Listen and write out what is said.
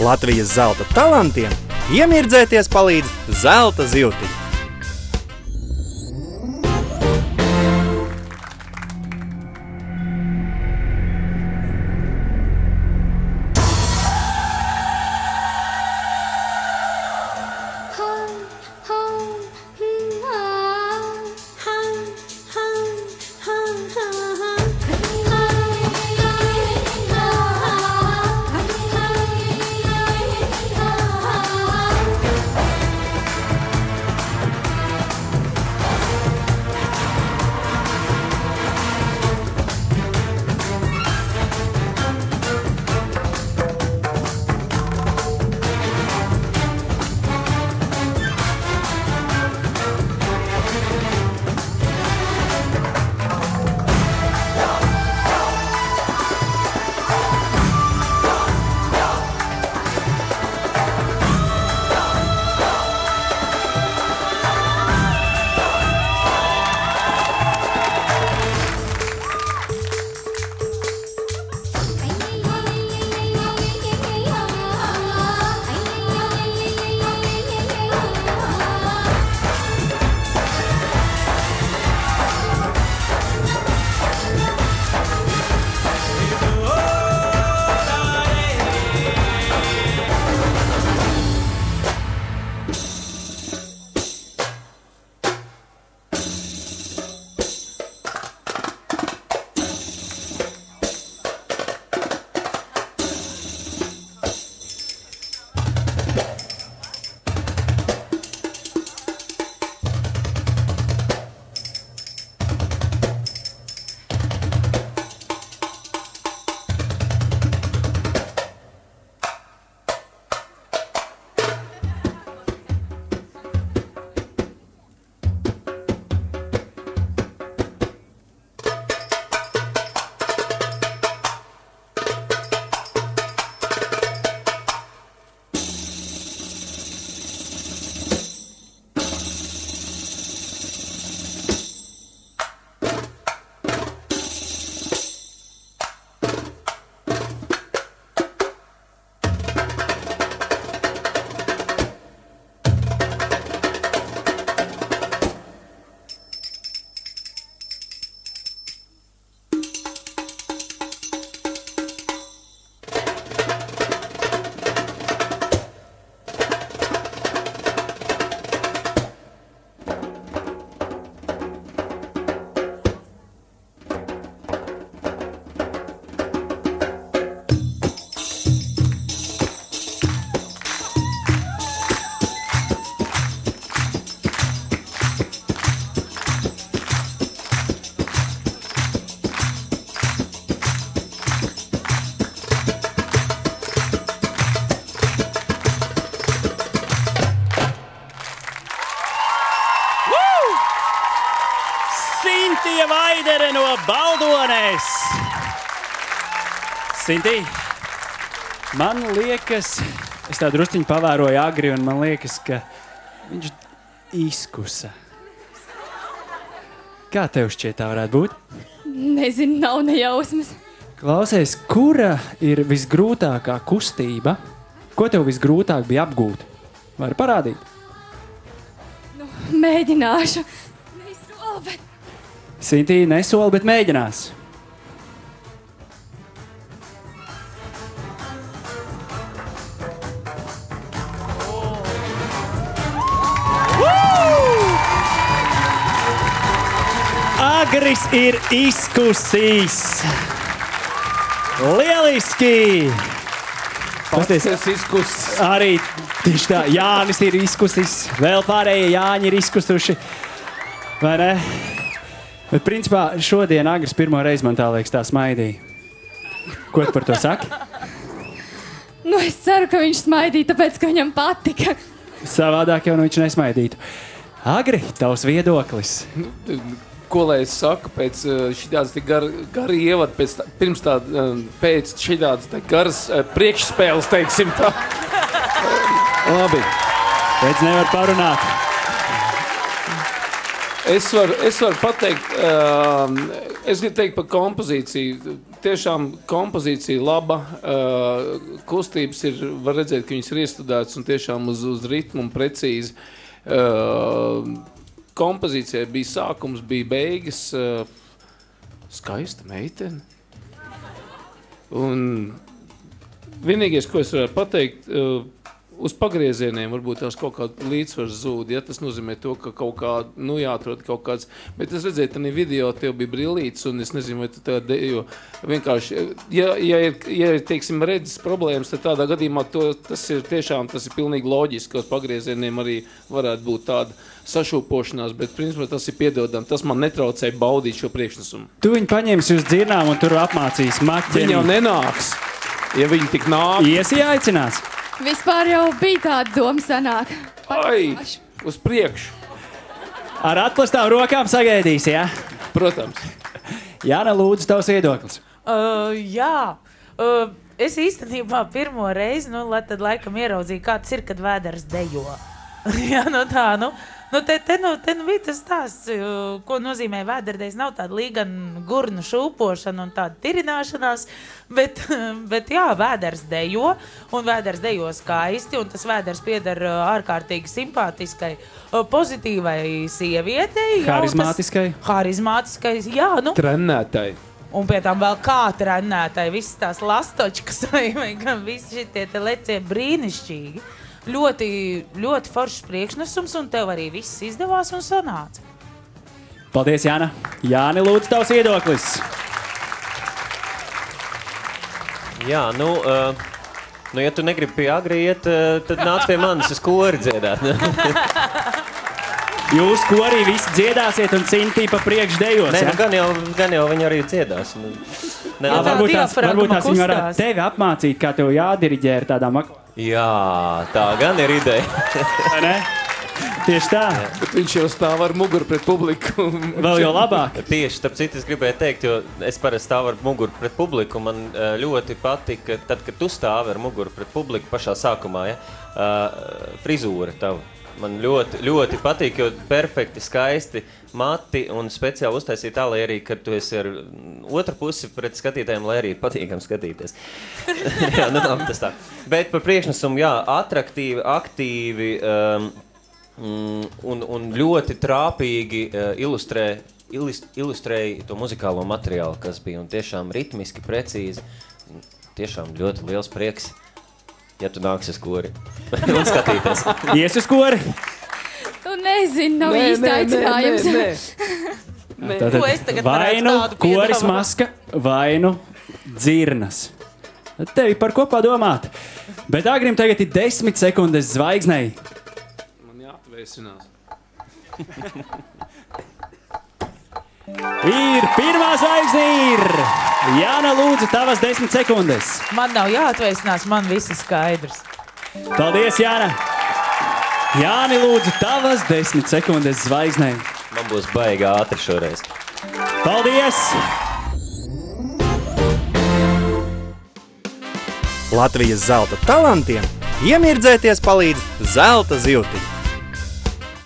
Latvijas zelta talantiem iemirdzēties palīdz zelta zivtiņa. Vaidere no Baldones. Sintīna, man liekas, es tā druskuļi pavēroju agri, un man liekas, ka viņš izkusa. Kā tev šķiet, tā varētu būt? Nezinu, nav nejausmas. Klausies, kura ir visgrūtākā kustība? Ko tev visgrūtāk bija apgūt? Vari parādīt? Mēģināšu. Sintīna nesola, bet mēģinās. Agris ir izkusījis. Lieliski! Pats es izkusis. Arī tieši tā, Jānis ir izkusis, vēl pārējie Jāņi ir izkusuši. Vai ne? Bet, principā, šodien Agris pirmo reizi man tā liekas, tā smaidīja. Ko tu par to saki? nu, es ceru, ka viņš smaidīja, tāpēc, ka viņam patika. Savādāk jau nu viņš nesmaidītu. Agri, tavs viedoklis. Ko lai es saku pēc šādas gar, gara ievada, pēc, tā- pirms tā, um, pēc šādas garas uh, priekšspēles, teiksim tā. Labi. Pēc nevar parunāt. Es varu, es varu pateikt, uh, es gribu teikt par kompozīciju. tiešām kompozīcija laba. Uh, kustības ir, var redzēt, ka viņas ir iestudētas un tiešām uz, uz ritmu un precīzi. Uh, kompozīcijai bija sākums, bija beigas. Uh, skaista meitene. Un vienīgais, ko es varētu pateikt, uh, uz pagriezieniem varbūt tās kaut kāda līdzsvars zūd. Ja? Tas nozīmē to, ka kaut kā, nu jāatrod kaut kāds, bet es redzēju, ka video tev bija brīlīts, un es nezinu, vai tu tā dejo. Vienkārši, ja, ja ir, ja ir, teiksim, redzes problēmas, tad tādā gadījumā to, tas ir tiešām, tas ir pilnīgi loģiski, ka uz pagriezieniem arī varētu būt tāda sašūpošanās, bet principā tas ir piedodami. Tas man netraucēja baudīt šo priekšnesumu. Tu viņu paņemsi uz dzirnām un tur apmācīs maķi. Viņi jau nenāks, ja viņi tik nāk. Iesi aicinās. Vispār jau bija tāda doma senāk. Ai, uz priekšu. Ar atklātām rokām sagaidīs, jā? Protams. Jāna, lūdzu, tavs viedoklis. Uh, jā, uh, es īstenībā pirmo reizi, nu, lai tad laikam ieraudzīju, kā tas ir, kad vēders dejo. jā, nu tā, nu. Nu, te, te, nu, te nu bija tas stāsts, ko nozīmē vēderdēs. Nav tāda līgana gurnu šūpošana un tāda tirināšanās, bet, bet jā, vēders dejo, un vēders dejo skaisti, un tas vēders pieder ārkārtīgi simpātiskai, pozitīvai sievietei. un tas- Harizmātiskai? Harizmātiskai, jā, nu. Trenētāji. Un pie tam vēl kā trenētāji, visas tās lastočkas, vai, vai gan visi šie lecie brīnišķīgi. Ļoti, ļoti foršs priekšnesums, un tev arī viss izdevās un sanāca. Paldies, Jāna. Jāni, lūdzu, tavs viedoklis. Jā, nu, uh, nu, ja tu negribi pie agri iet, uh, tad nāc pie manis uz kori dziedāt. Jūs korī visi dziedāsiet un cintī pa priekšu dejos. Nē, ja? nu, gan, jau, gan jau viņi arī dziedās. Nu, ne, Ā, ne, varbūt tās, varbūt tās viņi varētu tevi apmācīt, kā tev jādiriģē ar tādām ak- jā, tā gan ir ideja. vai ne? Tieši tā. Bet viņš jau stāv ar muguru pret publiku. Vēl jau labāk. Tieši tāpēc es gribēju teikt, jo es parasti stāvu ar muguru pret publiku. Man uh, ļoti patika, tad, kad tu stāvi ar muguru pret publiku pašā sākumā, ja, uh, frizūra tava. Man ļoti, ļoti patīk, jo perfekti, skaisti mati un speciāli uztaisīja tā, lai arī, kad tu esi ar otru pusi pret skatītājiem, lai arī ir patīkami skatīties. jā, nu, nav tas tā. Bet par priekšnesumu, jā, attraktīvi, aktīvi um, mm, un, un ļoti trāpīgi uh, ilustrē, ilust, ilustrēja to muzikālo materiālu, kas bija un tiešām ritmiski, precīzi. Tiešām ļoti liels prieks, ja tu nāksi uz kori un skatīties. Ies uz kori. Tu nezini, nav īsti aicinājums. Nē, nē, nē. Tagad vai nu koris maska, vai nu dzirnas. Tad Tev ir par ko padomāt. Bet agrim tagad ir desmit sekundes zvaigznei. Man jāatvēsinās. Ir pirmā zvaigzne, ir Jāna Lūdzu, tavas desmit sekundes. Man nav jāatveicinās, man viss ir skaidrs. Paldies, Jāna! Jāni, lūdzu, tavas desmit sekundes zvaigznei. Man būs baigi ātri šoreiz. Paldies! Latvijas zelta talantiem iemirdzēties palīdz zelta ziltiņa.